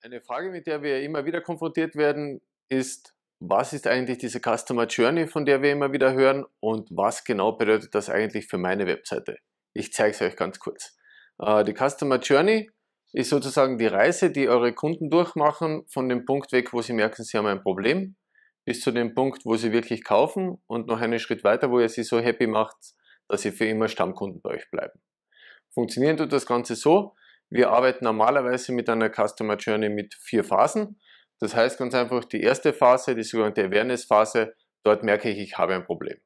Eine Frage, mit der wir immer wieder konfrontiert werden, ist, was ist eigentlich diese Customer Journey, von der wir immer wieder hören und was genau bedeutet das eigentlich für meine Webseite? Ich zeige es euch ganz kurz. Äh, die Customer Journey ist sozusagen die Reise, die eure Kunden durchmachen, von dem Punkt weg, wo sie merken, sie haben ein Problem, bis zu dem Punkt, wo sie wirklich kaufen und noch einen Schritt weiter, wo ihr sie so happy macht, dass sie für immer Stammkunden bei euch bleiben. Funktionieren tut das Ganze so, wir arbeiten normalerweise mit einer Customer Journey mit vier Phasen. Das heißt ganz einfach, die erste Phase, die sogenannte Awareness-Phase, dort merke ich, ich habe ein Problem.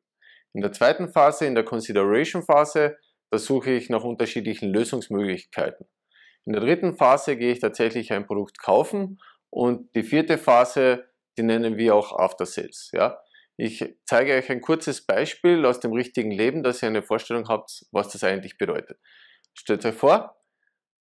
In der zweiten Phase, in der Consideration-Phase, da suche ich nach unterschiedlichen Lösungsmöglichkeiten. In der dritten Phase gehe ich tatsächlich ein Produkt kaufen und die vierte Phase, die nennen wir auch After Sales. Ja? Ich zeige euch ein kurzes Beispiel aus dem richtigen Leben, dass ihr eine Vorstellung habt, was das eigentlich bedeutet. Stellt euch vor,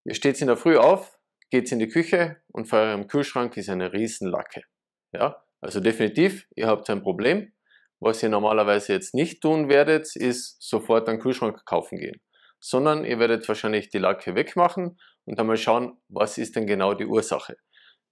Ihr steht in der Früh auf, geht in die Küche und vor eurem Kühlschrank ist eine Riesenlacke. Ja? Also definitiv, ihr habt ein Problem. Was ihr normalerweise jetzt nicht tun werdet, ist sofort einen Kühlschrank kaufen gehen. Sondern ihr werdet wahrscheinlich die Lacke wegmachen und einmal schauen, was ist denn genau die Ursache.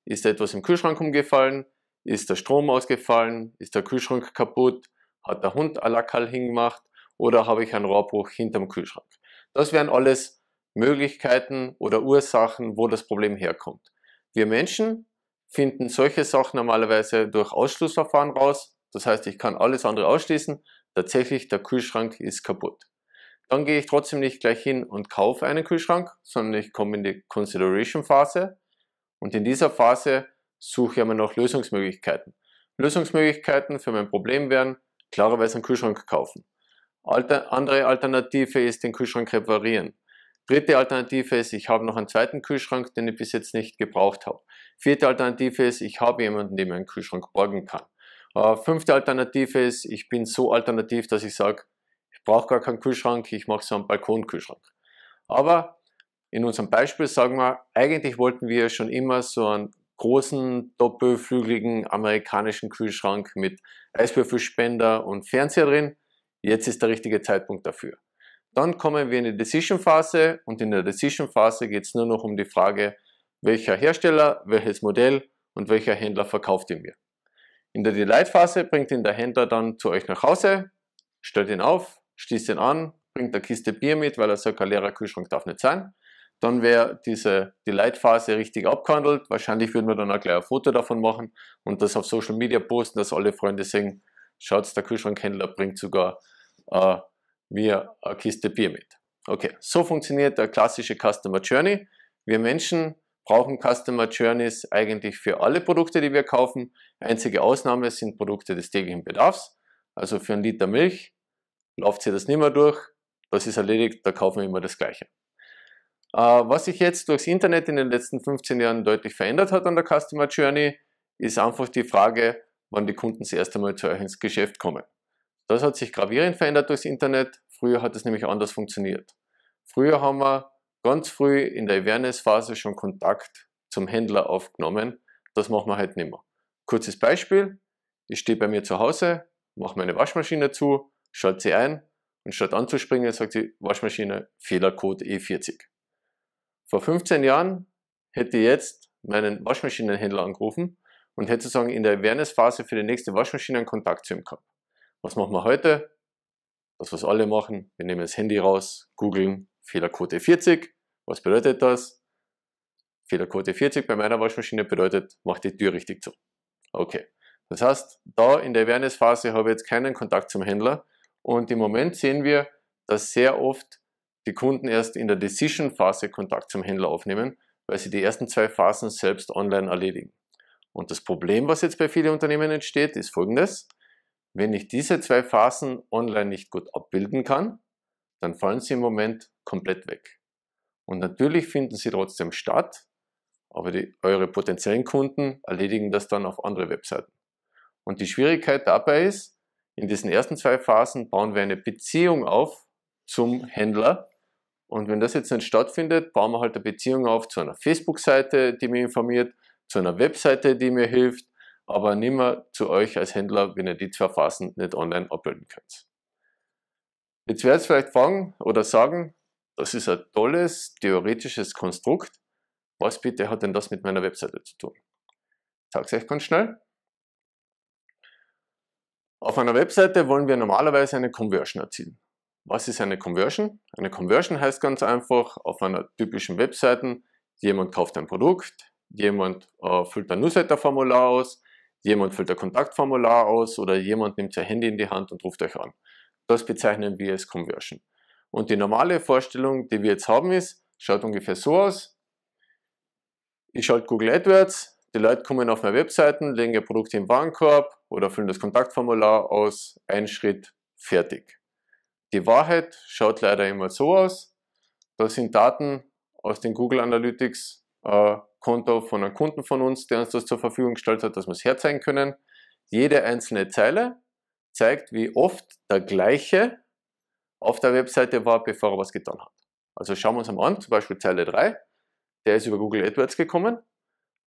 Ist etwas im Kühlschrank umgefallen? Ist der Strom ausgefallen? Ist der Kühlschrank kaputt? Hat der Hund Alakal hingemacht? Oder habe ich einen Rohrbruch hinterm Kühlschrank? Das wären alles Möglichkeiten oder Ursachen, wo das Problem herkommt. Wir Menschen finden solche Sachen normalerweise durch Ausschlussverfahren raus. Das heißt, ich kann alles andere ausschließen. Tatsächlich, der Kühlschrank ist kaputt. Dann gehe ich trotzdem nicht gleich hin und kaufe einen Kühlschrank, sondern ich komme in die Consideration Phase. Und in dieser Phase suche ich immer noch Lösungsmöglichkeiten. Lösungsmöglichkeiten für mein Problem wären klarerweise einen Kühlschrank kaufen. Alter, andere Alternative ist den Kühlschrank reparieren. Dritte Alternative ist, ich habe noch einen zweiten Kühlschrank, den ich bis jetzt nicht gebraucht habe. Vierte Alternative ist, ich habe jemanden, der mir einen Kühlschrank borgen kann. Äh, fünfte Alternative ist, ich bin so alternativ, dass ich sage, ich brauche gar keinen Kühlschrank, ich mache so einen Balkonkühlschrank. Aber in unserem Beispiel sagen wir, eigentlich wollten wir schon immer so einen großen, doppelflügeligen amerikanischen Kühlschrank mit Eiswürfelspender und Fernseher drin. Jetzt ist der richtige Zeitpunkt dafür. Dann kommen wir in die Decision-Phase und in der Decision-Phase geht es nur noch um die Frage, welcher Hersteller, welches Modell und welcher Händler verkauft ihn mir. In der Delight-Phase bringt ihn der Händler dann zu euch nach Hause, stellt ihn auf, schließt ihn an, bringt eine Kiste Bier mit, weil er sagt, ein leerer Kühlschrank darf nicht sein. Dann wäre diese Delight-Phase richtig abgehandelt. Wahrscheinlich würden wir dann auch gleich ein Foto davon machen und das auf Social Media posten, dass alle Freunde sehen, schaut, der Kühlschrankhändler bringt sogar äh, mir eine Kiste Bier mit. Okay, so funktioniert der klassische Customer Journey. Wir Menschen brauchen Customer Journeys eigentlich für alle Produkte, die wir kaufen. Einzige Ausnahme sind Produkte des täglichen Bedarfs. Also für einen Liter Milch läuft sie das nicht mehr durch. Das ist erledigt, da kaufen wir immer das Gleiche. Äh, was sich jetzt durchs Internet in den letzten 15 Jahren deutlich verändert hat an der Customer Journey, ist einfach die Frage, wann die Kunden das erste Mal zu euch ins Geschäft kommen. Das hat sich gravierend verändert durchs Internet. Früher hat es nämlich anders funktioniert. Früher haben wir ganz früh in der Awareness-Phase schon Kontakt zum Händler aufgenommen. Das machen wir halt nicht mehr. Kurzes Beispiel. Ich stehe bei mir zu Hause, mache meine Waschmaschine zu, schalte sie ein und statt anzuspringen sagt die Waschmaschine Fehlercode E40. Vor 15 Jahren hätte ich jetzt meinen Waschmaschinenhändler angerufen und hätte sozusagen in der Awareness-Phase für die nächste Waschmaschine einen Kontakt zu ihm gehabt. Was machen wir heute? Das, was alle machen. Wir nehmen das Handy raus, googeln Fehlerquote 40. Was bedeutet das? Fehlerquote 40 bei meiner Waschmaschine bedeutet, mach die Tür richtig zu. Okay. Das heißt, da in der Awareness-Phase habe ich jetzt keinen Kontakt zum Händler und im Moment sehen wir, dass sehr oft die Kunden erst in der Decision-Phase Kontakt zum Händler aufnehmen, weil sie die ersten zwei Phasen selbst online erledigen. Und das Problem, was jetzt bei vielen Unternehmen entsteht, ist folgendes. Wenn ich diese zwei Phasen online nicht gut abbilden kann, dann fallen sie im Moment komplett weg. Und natürlich finden sie trotzdem statt, aber die, eure potenziellen Kunden erledigen das dann auf andere Webseiten. Und die Schwierigkeit dabei ist, in diesen ersten zwei Phasen bauen wir eine Beziehung auf zum Händler. Und wenn das jetzt nicht stattfindet, bauen wir halt eine Beziehung auf zu einer Facebook-Seite, die mir informiert, zu einer Webseite, die mir hilft, aber nimmer zu euch als Händler, wenn ihr die zwei Phasen nicht online abbilden könnt. Jetzt werdet ihr vielleicht fragen oder sagen, das ist ein tolles theoretisches Konstrukt, Was bitte hat denn das mit meiner Webseite zu tun? Ich sage es euch ganz schnell. Auf einer Webseite wollen wir normalerweise eine Conversion erzielen. Was ist eine Conversion? Eine Conversion heißt ganz einfach, auf einer typischen Webseite, jemand kauft ein Produkt, jemand äh, füllt ein Newsletter-Formular aus, jemand füllt ein Kontaktformular aus oder jemand nimmt sein Handy in die Hand und ruft euch an. Das bezeichnen wir als Conversion. Und die normale Vorstellung, die wir jetzt haben, ist, schaut ungefähr so aus. Ich schalte Google AdWords, die Leute kommen auf meine Webseiten, legen ihr Produkt im Warenkorb oder füllen das Kontaktformular aus, ein Schritt, fertig. Die Wahrheit schaut leider immer so aus. Da sind Daten aus dem Google Analytics äh, Konto von einem Kunden von uns, der uns das zur Verfügung gestellt hat, dass wir es herzeigen können. Jede einzelne Zeile zeigt, wie oft der gleiche auf der Webseite war, bevor er was getan hat. Also schauen wir uns mal an, zum Beispiel Zeile 3. Der ist über Google AdWords gekommen.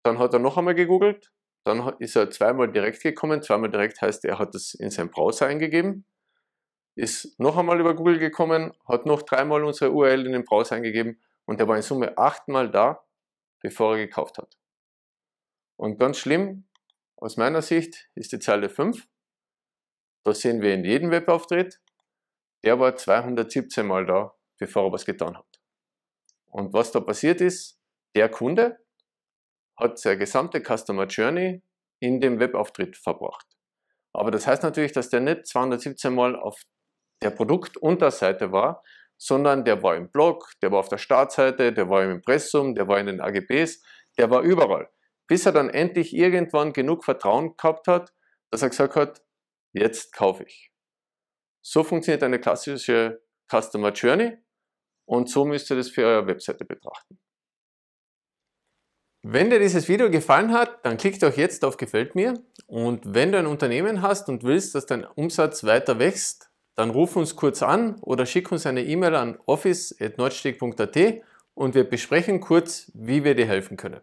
Dann hat er noch einmal gegoogelt. Dann ist er zweimal direkt gekommen. Zweimal direkt heißt, er hat es in seinen Browser eingegeben. Ist noch einmal über Google gekommen, hat noch dreimal unsere URL in den Browser eingegeben und er war in Summe achtmal da, bevor er gekauft hat. Und ganz schlimm, aus meiner Sicht, ist die Zeile 5. Das sehen wir in jedem Webauftritt. Der war 217 Mal da, bevor er was getan hat. Und was da passiert ist, der Kunde hat seine gesamte Customer Journey in dem Webauftritt verbracht. Aber das heißt natürlich, dass der nicht 217 Mal auf der Produktunterseite war, sondern der war im Blog, der war auf der Startseite, der war im Impressum, der war in den AGBs, der war überall. Bis er dann endlich irgendwann genug Vertrauen gehabt hat, dass er gesagt hat, jetzt kaufe ich. So funktioniert eine klassische Customer Journey und so müsst ihr das für eure Webseite betrachten. Wenn dir dieses Video gefallen hat, dann klick doch jetzt auf Gefällt mir und wenn du ein Unternehmen hast und willst, dass dein Umsatz weiter wächst, dann ruf uns kurz an oder schick uns eine E-Mail an office.nordsteg.at und wir besprechen kurz, wie wir dir helfen können.